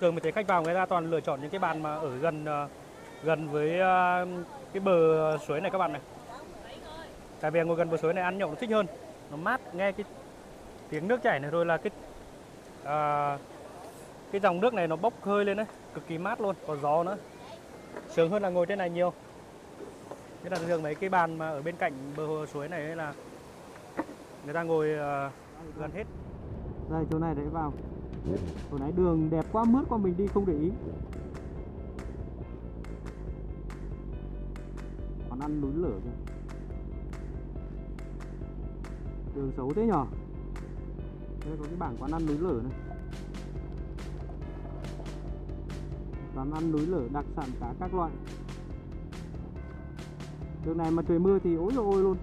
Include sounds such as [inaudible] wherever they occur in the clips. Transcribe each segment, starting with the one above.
Thường mình thấy khách vào người ta toàn lựa chọn những cái bàn mà ở gần ờ, gần với ờ, cái bờ suối này các bạn này. Tại vì ngồi gần bờ suối này ăn nhậu nó thích hơn, nó mát nghe cái tiếng nước chảy này rồi là cái à, cái dòng nước này nó bốc hơi lên đấy, cực kỳ mát luôn, có gió nữa. Sướng hơn là ngồi trên này nhiều. Thế là thường mấy cái bàn mà ở bên cạnh bờ suối này là người ta ngồi gần hết. Đây chỗ này để vào. Hồi nãy đường đẹp quá, mướt quá, mình đi không để ý. Quán ăn núi lửa kìa. Đường xấu thế nhở? Đây có cái bảng quán ăn núi lửa này. Quán ăn núi lửa đặc sản cá các loại. Đường này mà trời mưa thì ối rồi ôi luôn.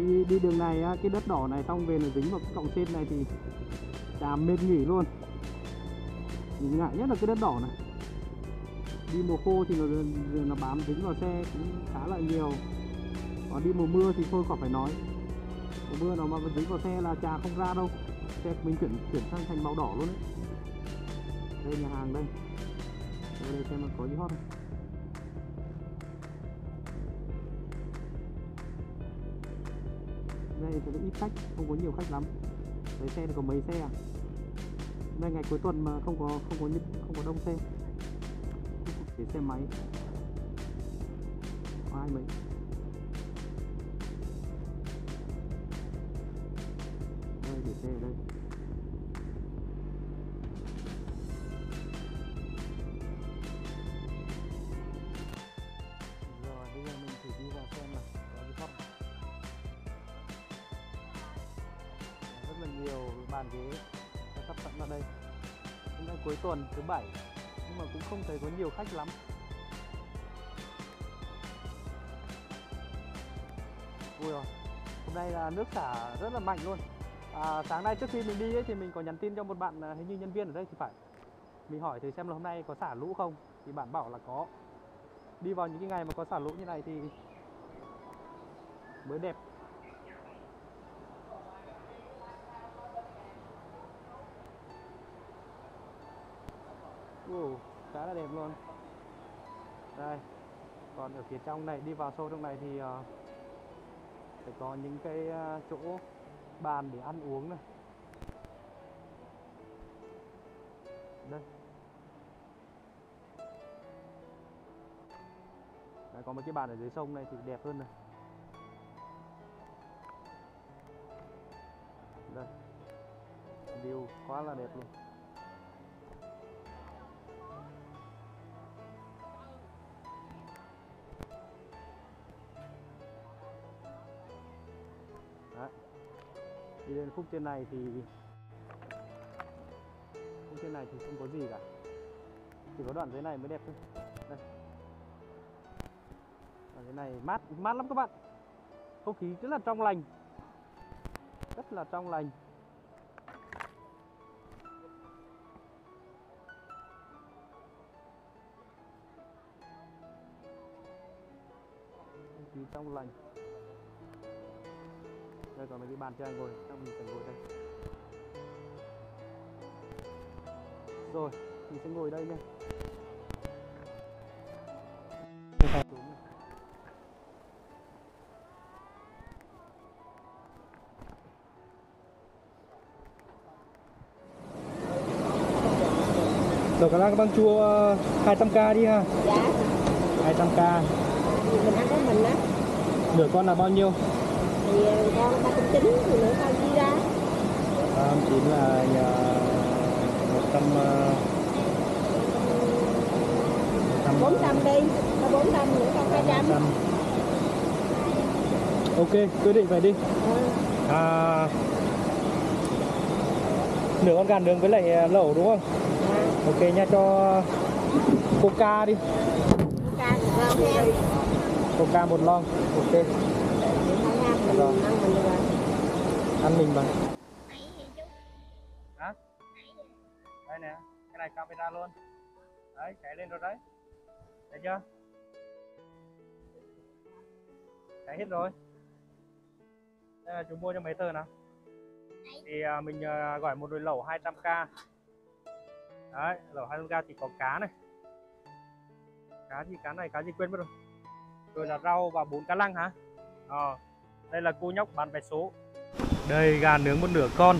Đi đi đường này á, cái đất đỏ này xong về là dính vào cái cọng trên này thì chả mệt nghỉ luôn. Mình ngại nhất là cái đất đỏ này. Đi mùa khô thì nó, nó bám dính vào xe cũng khá là nhiều. Còn đi mùa mưa thì thôi khỏi phải nói. Mùa mưa nào mà dính vào xe là trà không ra đâu. Xe mình chuyển chuyển sang thành màu đỏ luôn đấy đây nhà hàng đây. Đây, đây xem có gì hot không? Đây thì ít khách, không có nhiều khách lắm. Mấy xe thì có mấy xe à? Đây ngày cuối tuần mà không có không có không có đông xe. Để xe máy. Có ai mấy? 7 nhưng mà cũng không thấy có nhiều khách lắm. Vui rồi hôm nay là nước xả rất là mạnh luôn. À, sáng nay trước khi mình đi ấy, thì mình có nhắn tin cho một bạn à, hình như nhân viên ở đây thì phải. Mình hỏi thì xem là hôm nay có xả lũ không. Thì bạn bảo là có. Đi vào những cái ngày mà có xả lũ như này thì mới đẹp. Wow, khá là đẹp luôn. Đây còn ở phía trong này đi vào sâu trong này thì uh, phải có những cái uh, chỗ bàn để ăn uống này. Đây. Đấy, có một cái bàn ở dưới sông này thì đẹp hơn này. Đây. View quá là đẹp luôn. Đi khúc trên này thì khúc trên này thì không có gì cả. Chỉ có đoạn dưới này mới đẹp thôi. Đây. Đoạn dưới này mát mát lắm các bạn. Không khí rất là trong lành. Rất là trong lành. Không khí trong lành đây còn mấy cái bàn cho anh ngồi. Xong mình phải ngồi đây. Rồi mình sẽ ngồi đây nha. Rồi các băng chua 200k đi ha. Dạ. 200k mình ăn có mình á. Nửa con là bao nhiêu? Thì ờ, con trăm chín thì nữa con chia ra À, chín là nhà 100 ờ, 100 bốn trăm đi bốn trăm nữa con hai trăm 100. Ok, quyết định vậy đi. Ờ, À, nửa con gà nướng với lại ờ, lẩu đúng không? dạ. Ok nha cho coca đi, coca một lon. Ok, rồi. ăn mình được ăn mình bằng. Hả? Đây nè, cái này camera luôn. Đấy, chạy lên rồi đấy. Thấy chưa? Chạy hết rồi. đây là chú mua cho mấy tờ nào thì à, mình à, gọi một đôi lẩu 200k đấy lẩu 200k thì có cá này cá gì cá này cá gì quên mất rồi rồi là rau và bốn cá lăng hả ờ đây là cô nhóc bán vé số. Đây gà nướng một nửa con.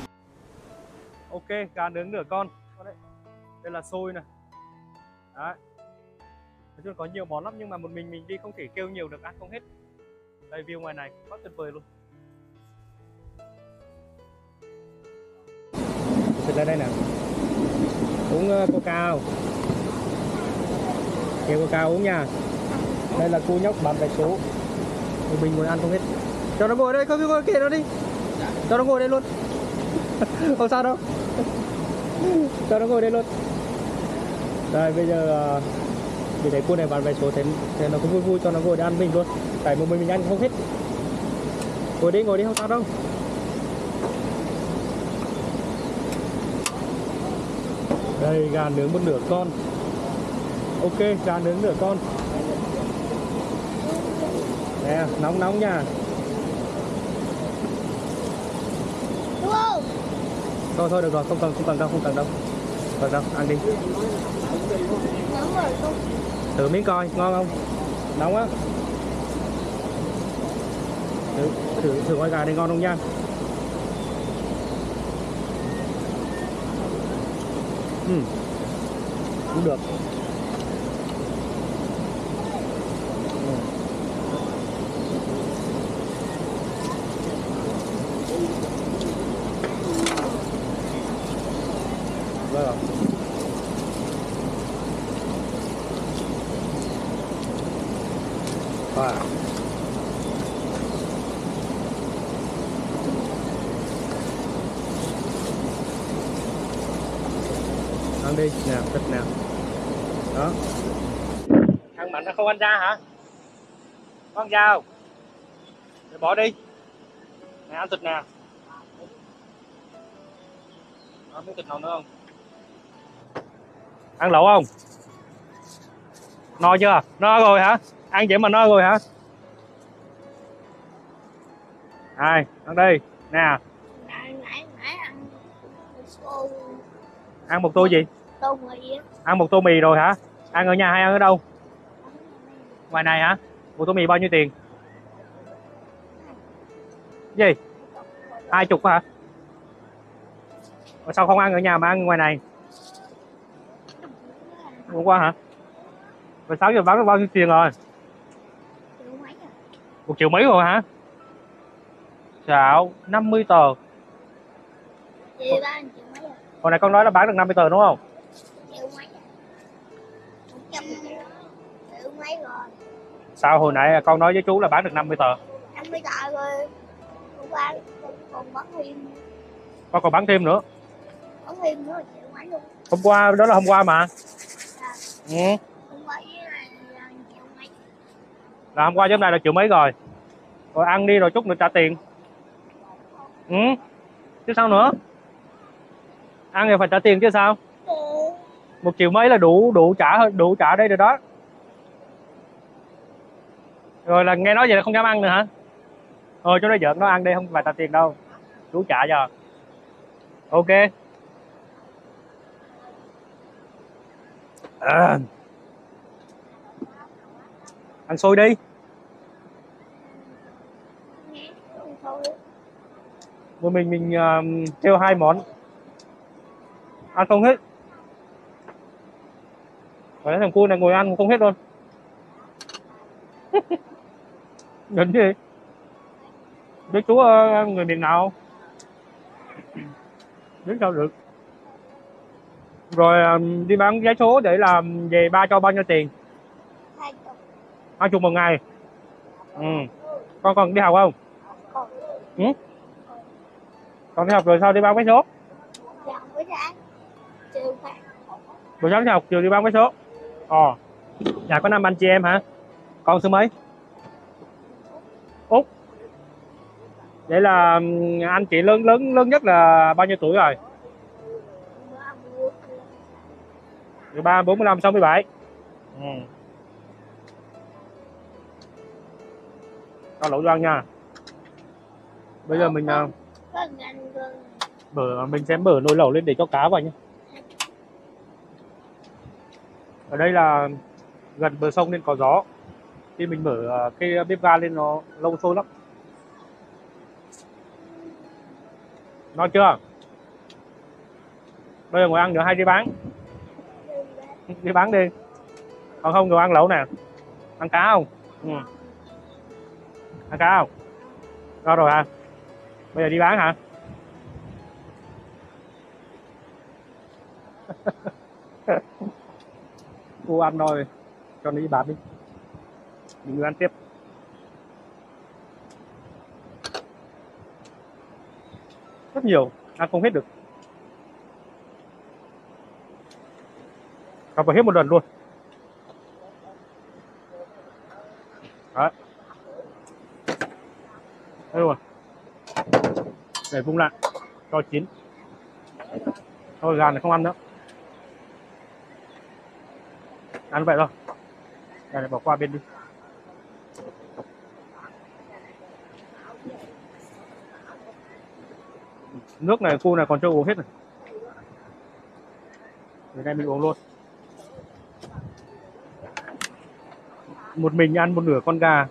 Ok gà nướng nửa con. Đây, là xôi này. Đấy. Nói chung có nhiều món lắm nhưng mà một mình mình đi không thể kêu nhiều được ăn không hết. Đây view ngoài này. Quá tuyệt vời luôn. Thịt lên đây nè. Uống uh, coca không? Kêu coca uống nha. Đây là cô nhóc bán vé số. Một mình ngồi ăn không hết cho nó ngồi đây không biết kệ nó đi. Cho nó ngồi đây luôn. [laughs] Không sao đâu. Cho nó ngồi đây luôn. Đây bây giờ à, vì thấy cô này bán vé số thế, thế nó cũng vui vui cho nó ngồi để ăn mình luôn. Tại một mình mình ăn không hết. Ngồi đi ngồi đi không sao đâu. Đây gà nướng một nửa con. Ok gà nướng nửa con. Nè nóng nóng nha đúng không thôi thôi, được rồi, không cần không cần đâu, không cần đâu. Cần đâu, ăn đi. Thử miếng coi, ngon không? Nóng á thử thử thử coi gà này ngon không nha? Ừ. Cũng được. Ăn đi, nè, thịt nè. Đó. Ăn mạnh nó không ăn da hả? Có ăn da không? Để bỏ đi. Nè, ăn thịt nè. Ăn miếng thịt nào nữa không? Ăn lẩu không? No chưa? No rồi hả? Ăn vậy mà no rồi hả? Ai, ăn đi. Nè, ăn một tô gì? Gì á Ăn một tô mì rồi hả? Ăn ở nhà hay ăn ở đâu? Ngoài này hả? Một tô mì bao nhiêu tiền? Gì? Hai chục hả? Sao không ăn ở nhà mà ăn ngoài này? Hôm qua hả? Rồi 6 giờ bán được bao nhiêu tiền rồi? À Một triệu mấy rồi hả? Chào, 50 tờ. chị à Hồi này con nói là bán được 50 tờ đúng không? Sao hồi nãy con nói với chú là bán được 50 tờ? năm mươi tờ rồi hôm qua còn bán thêm Con còn bán thêm nữa. bán thêm nữa chịu mấy luôn Hôm qua, đó là hôm qua mà. à, Ừ. hôm qua này là chịu mấy Là hôm qua với hôm nay là triệu mấy rồi. Rồi ăn đi rồi chút nữa trả tiền. Ừ. Chứ sao nữa? Ăn thì phải trả tiền chứ sao? Một triệu mấy là đủ đủ trả đủ trả đây rồi đó. Rồi là nghe nói vậy là không dám ăn nữa hả? Thôi chú nó giỡn nó ăn đi không phải trả tiền đâu. Chú trả cho. Ok. À. Ăn xôi đi. Một mình mình uh, hai món. Ăn không hết. Và thằng cu này ngồi ăn không hết luôn. [laughs] Gần gì? Biết chú ờ, người miền nào? Biết sao được. Rồi đi bán vé số để làm về ba cho bao nhiêu tiền? hai chục Hai chục một ngày. Ừ. Con còn đi học không? còn Ừ? Còn đi học rồi sao đi bán vé số? sáng phạt Buổi sáng đi học, chiều đi bán vé số. Ờ. Nhà có năm anh chị em hả? Con số mấy? Vậy là anh chị lớn lớn lớn nhất là bao nhiêu tuổi rồi? ba mươi 13, 45, 67. Ừ. Cho lẩu doan nha. bây giờ mình à, bờ mở mình sẽ mở nồi lẩu lên để cho cá vào nhé ở đây là gần bờ sông nên có gió khi mình mở à, cái bếp ga lên nó lâu sôi lắm ngon chưa? Bây giờ ngồi ăn nữa hay đi bán. Đi bán đi. Còn không ngồi ăn lẩu nè. Ăn cá không? Ừ. ăn cá không? Ngon rồi à? bây giờ đi bán hả? [laughs] Cô ăn rồi cho nó đi bán đi. Mình ăn tiếp. Rất nhiều, ăn không hết được. Ăn vào hết một lần luôn. Đấy. Đây rồi Để vung lại, Cho chín. Thôi gà này không ăn nữa. Ăn vậy thôi. Gà này bỏ qua bên đi. Nước này, khu này còn chưa uống hết này. Để đây mình uống luôn. Một mình ăn một nửa con gà.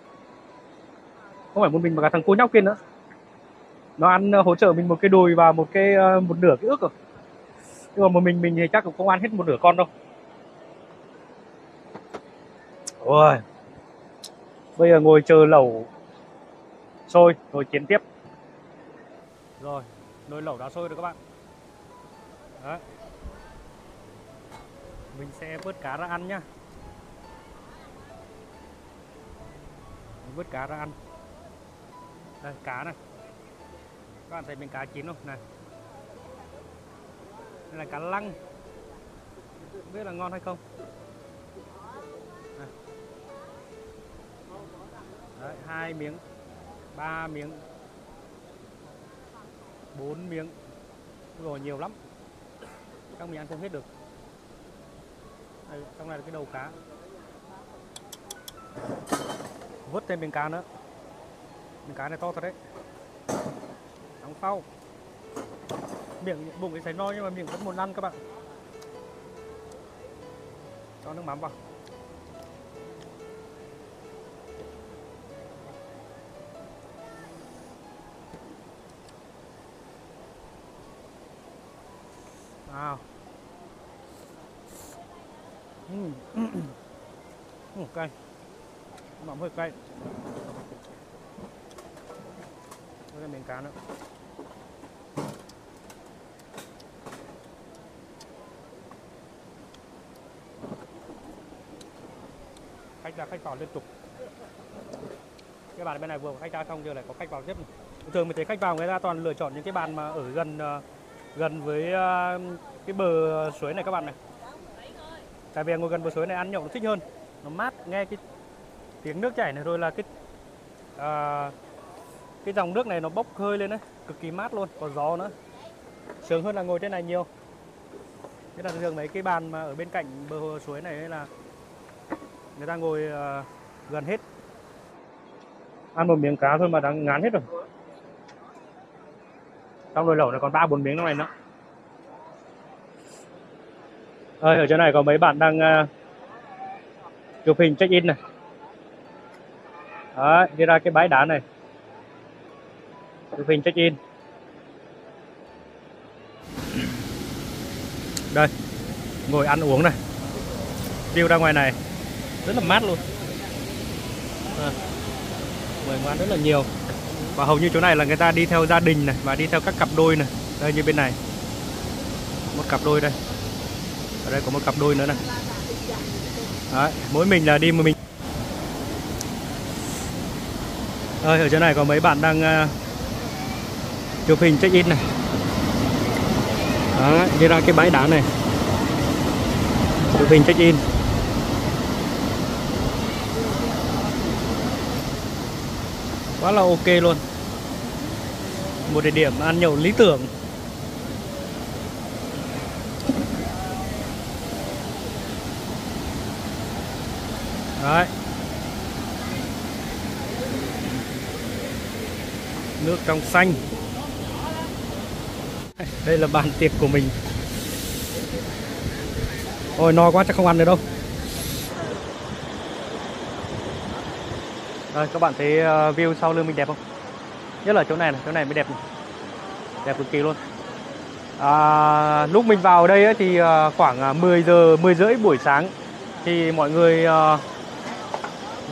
Không phải một mình mà cả thằng cô nhóc kia nữa. Nó ăn ờ, hỗ trợ mình một cái đùi và một cái ờ, một nửa cái ức rồi. Nhưng mà một mình mình thì chắc cũng không ăn hết một nửa con đâu. Ôi. Bây giờ ngồi chờ lẩu. Sôi rồi chiến tiếp. Rồi nồi lẩu đã sôi rồi các bạn. Đấy. mình sẽ vớt cá ra ăn nhá. Vớt cá ra ăn. Đây cá này. Các bạn thấy miếng cá chín không? Này. Đây là cá lăng. Không biết là ngon hay không. Đấy, hai miếng ba miếng bốn miếng. Rồi nhiều lắm. Các mình ăn không hết được. Đây, trong này là cái đầu cá. Vớt thêm miếng cá nữa. Miếng cá này to thật đấy. Đóng phao. Miệng bụng cái thấy no nhưng mà miệng vẫn muốn ăn các bạn. Cho nước mắm vào. Wow. Mm. ừ, [coughs] cay. Mắm hơi cay. Đây là miếng cá nữa. Khách ra khách vào liên tục. Cái bàn bên này vừa có khách ra xong giờ lại có khách vào tiếp thường mình thấy khách vào người ta toàn lựa chọn những cái bàn mà ở gần ờ, gần với à, cái bờ suối này các bạn này. Tại vì ngồi gần bờ suối này ăn nhậu nó thích hơn nó mát nghe cái tiếng nước chảy này rồi là cái à, cái dòng nước này nó bốc hơi lên đấy cực kỳ mát luôn có gió nữa. Sướng hơn là ngồi trên này nhiều. Thế là thường mấy cái bàn mà ở bên cạnh bờ hồ suối này là người ta ngồi uh, gần hết. Ăn một miếng cá thôi mà đã ngán hết rồi trong nồi lẩu này còn ba bốn miếng trong này nữa. Ơi ở chỗ này có mấy bạn đang uh, chụp hình check in này. Đấy, đi ra cái bãi đá này. Chụp hình check in. Đây ngồi ăn uống này. View ra ngoài này. Rất là mát luôn. Vâng. À, người ăn rất là nhiều và hầu như chỗ này là người ta đi theo gia đình này và đi theo các cặp đôi này. Đây như bên này. Một cặp đôi đây. Ở đây có một cặp đôi nữa này. Đấy, mỗi mình là đi một mình. Ơi, ở chỗ này có mấy bạn đang uh, chụp hình check in này. Đấy đi ra cái bãi đá này. Chụp hình check in. Quá là ok luôn. Một địa điểm ăn nhậu lý tưởng. Đấy. Nước trong xanh. Đây là bàn tiệc của mình. Ôi, no quá, chắc không ăn được đâu. Đây, các bạn thấy ờ, view sau lưng mình đẹp không? Nhất là chỗ này này chỗ này mới đẹp này. đẹp cực kỳ luôn. À, lúc mình vào đây ấy, thì ờ, khoảng ờ, 10 giờ 10 rưỡi buổi sáng thì mọi người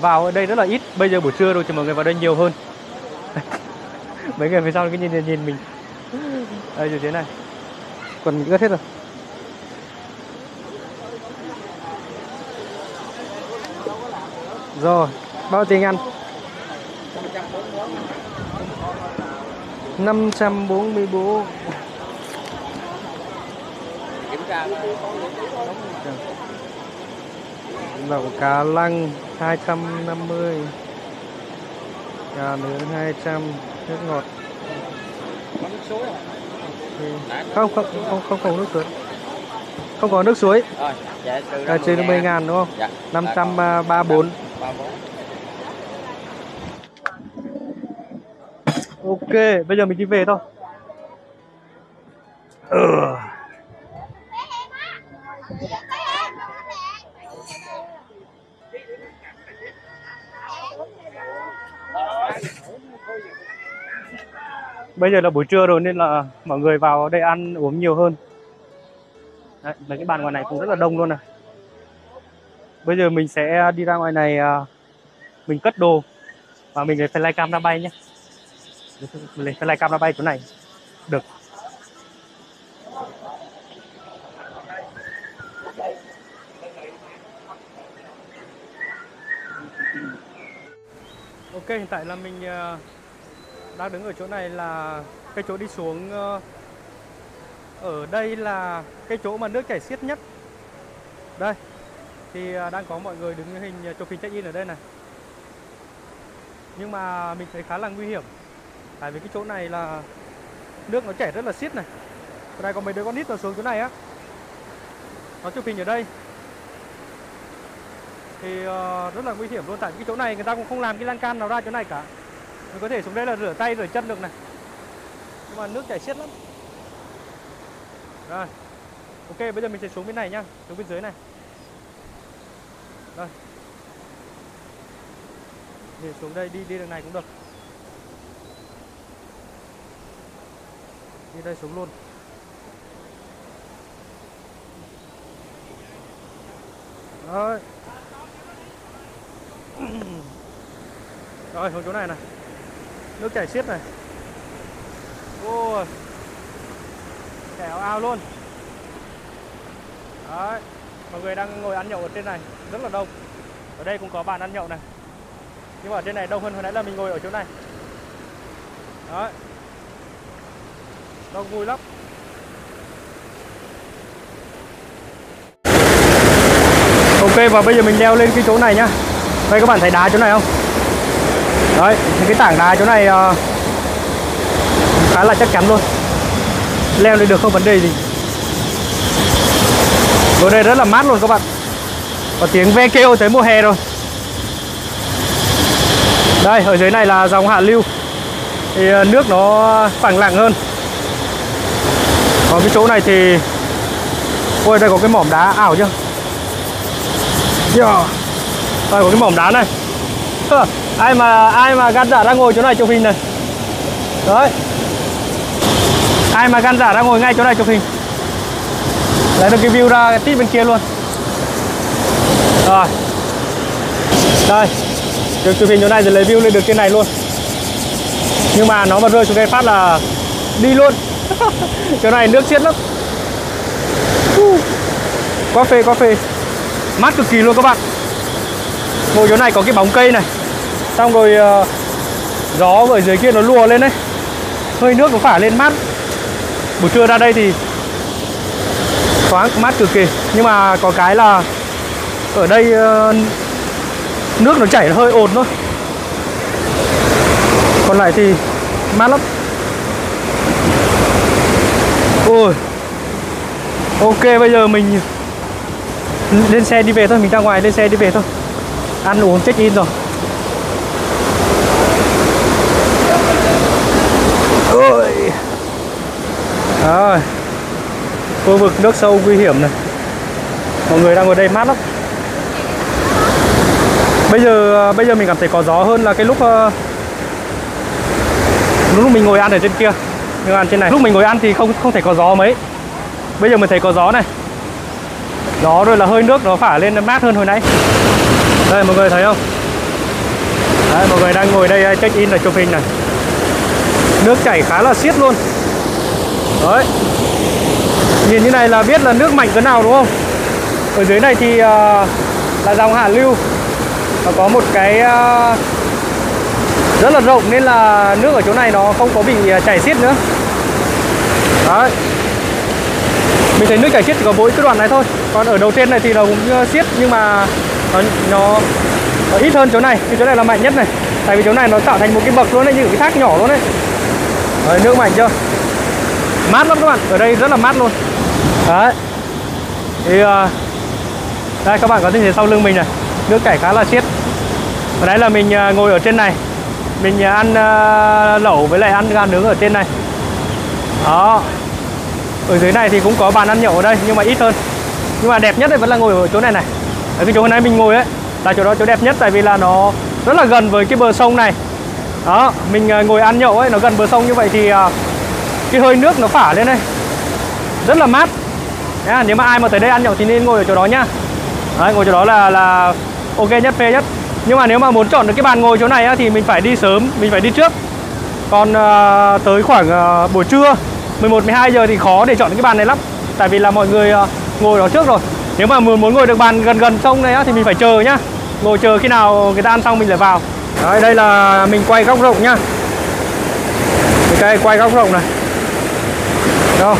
vào ở đây rất là ít. Bây giờ buổi trưa rồi thì mọi người vào đây nhiều hơn. [laughs] Mấy người phía sau cái nhìn nhìn, mình. Đây như thế này. Còn ướt hết rồi. Rồi bao tiền anh? 544 kiểm tra lẩu cá lăng 250 cà nướng 200 nước ngọt. Không không không không có nước suối. Không có nước suối? Rồi, trừ 50 ngàn. đúng không? Dạ. 534 34 ok bây giờ mình đi về thôi. Ừ. bây giờ là buổi trưa rồi nên là mọi người vào đây ăn uống nhiều hơn. Đấy, mấy cái bàn ngoài này cũng rất là đông luôn này. Bây giờ mình sẽ đi ra ngoài này à, mình cất đồ và mình phải lai cam ra bay nhé cái phải lai cam nó bay chỗ này. Được. Ok, hiện tại là mình ờ, đang đứng ở chỗ này là cái chỗ đi xuống ờ, ở đây là cái chỗ mà nước chảy xiết nhất. Đây, thì ờ, đang có mọi người đứng hình chụp hình check in ở đây này. Nhưng mà mình thấy khá là nguy hiểm tại vì cái chỗ này là nước nó chảy rất là xiết này. Chỗ đây có mấy đứa con nít nó xuống chỗ này á. Nó chụp hình ở đây. Thì uh, rất là nguy hiểm luôn. Tại vì cái chỗ này người ta cũng không làm cái lan can nào ra chỗ này cả. Mình có thể xuống đây là rửa tay rửa chân được này. Nhưng mà nước chảy xiết lắm. Rồi. Ok bây giờ mình sẽ xuống bên này nhá. Xuống bên dưới này. Rồi. Để xuống đây đi đi đường này cũng được. Đi đây xuống luôn đấy. [clears throat] Rồi, xuống chỗ này này. Nước chảy xiết này. Ôi. Kẻo ao luôn. Đấy. Mọi người đang ngồi ăn nhậu ở trên này, rất là đông. Ở đây cũng có bàn ăn nhậu này. Nhưng mà ở trên này đông hơn hồi nãy là mình ngồi ở chỗ này. Đấy. Đông vui lắm. Ok, và bây giờ mình leo lên cái chỗ này nhá. Đây, các bạn thấy đá chỗ này không? Đấy, cái tảng đá chỗ này ờ, Khá là chắc chắn luôn. Leo lên được không? Vấn đề gì? Ở đây rất là mát luôn các bạn. Có tiếng ve kêu tới mùa hè rồi. Đây, ở dưới này là dòng hạ lưu. Thì ờ, nước nó phẳng lặng hơn ở cái chỗ này thì Ôi, đây có cái mỏm đá ảo chưa? Yeah. Đây, có cái mỏm đá này. Ai mà ai mà gan giả đang ngồi chỗ này chụp hình này? Đấy. Ai mà gan giả đang ngồi ngay chỗ này chụp hình? Lấy được cái view ra tít bên kia luôn. Rồi. Đây. Chụp chụp hình chỗ này rồi lấy view lên được trên này luôn. Nhưng mà nó mà rơi xuống đây phát là đi luôn. [laughs] chỗ này nước chết lắm. Uh. quá phê quá phê. Mát cực kỳ luôn các bạn. Ngồi chỗ này có cái bóng cây này. Xong rồi uh, gió ở dưới kia nó lùa lên đấy. Hơi nước nó phả lên mát. Buổi trưa ra đây thì thoáng mát cực kỳ. Nhưng mà có cái là ở đây uh, nước nó chảy nó hơi ồn thôi. Còn lại thì mát lắm ôi. Ok, bây giờ mình lên xe đi về thôi, mình ra ngoài lên xe đi về thôi. Ăn uống check in rồi. Ôi. Rồi. Khu vực nước sâu nguy hiểm này. Mọi người đang ở đây mát lắm. Bây giờ à, bây giờ mình cảm thấy có gió hơn là cái lúc à, lúc mình ngồi ăn ở trên kia. Nhưng ăn trên này. Lúc mình ngồi ăn thì không không thể có gió mấy. Bây giờ mình thấy có gió này. Gió rồi là hơi nước nó phả lên mát hơn hồi nãy. Đây mọi người thấy không? Đấy, mọi người đang ngồi đây check in là chụp hình này. Nước chảy khá là xiết luôn. Đấy. Nhìn như này là biết là nước mạnh cỡ nào đúng không? Ở dưới này thì uh, là dòng hạ lưu Và có một cái uh, rất là rộng nên là nước ở chỗ này nó không có bị à, chảy xiết nữa. Đấy. Mình thấy nước chảy xiết chỉ có mỗi cái đoạn này thôi. Còn ở đầu trên này thì nó cũng à, xiết nhưng mà nó, nó, nó ít hơn chỗ này thì chỗ này là mạnh nhất này. Tại vì chỗ này nó tạo thành một cái bậc luôn đấy, như cái thác nhỏ luôn đấy. Đấy, nước mạnh chưa? Mát lắm các bạn, ở đây rất là mát luôn. Đấy. Thì à, Đây các bạn có thể thấy sau lưng mình này Nước chảy khá là xiết. Và đấy là mình ngồi ở trên này. Mình à, ăn uh, lẩu với lại ăn gà nướng ở trên này. Đó. Ở dưới này thì cũng có bàn ăn nhậu ở đây Nhưng mà ít hơn. Nhưng mà đẹp nhất thì vẫn là ngồi ở chỗ này này. Ở cái chỗ hôm nay mình ngồi ấy Là chỗ đó chỗ đẹp nhất tại vì là nó rất là gần với cái bờ sông này. Đó Mình à, ngồi ăn nhậu ấy Nó gần bờ sông như vậy thì cái hơi nước nó phả lên đây rất là mát. Nếu mà ai mà tới đây ăn nhậu thì nên ngồi ở chỗ đó nhá. Đấy, ngồi chỗ đó là là ok nhất phê nhất nhưng mà nếu mà muốn chọn được cái bàn ngồi chỗ này á, thì mình phải đi sớm mình phải đi trước. Còn uh, tới khoảng uh, buổi trưa 11 12 giờ thì khó để chọn cái bàn này lắm. Tại vì là mọi người uh, ngồi đó trước rồi. Nếu mà muốn muốn ngồi được bàn gần gần sông này á, thì mình phải chờ nhá. Ngồi chờ khi nào người ta ăn xong mình lại vào. Đấy, đây là mình quay góc rộng nhá. Mình quay, quay góc rộng này. Đâu?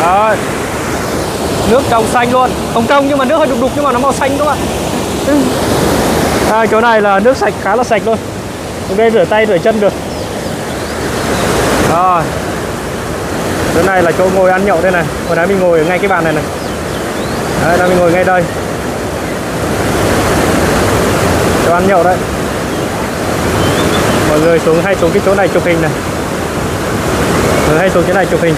Đấy. nước trong xanh luôn. Không trong nhưng mà nước hơi đục đục nhưng mà nó màu xanh các bạn à, chỗ này là nước sạch khá là sạch luôn ok rửa tay rửa chân được. Rồi. Chỗ này là chỗ ngồi ăn nhậu đây này. Hồi nãy mình ngồi ở ngay cái bàn này này. Đấy, là mình ngồi ngay đây. Chỗ ăn nhậu đấy. Mọi người xuống hay xuống cái chỗ này chụp hình này. Mọi người hay xuống chỗ này chụp hình.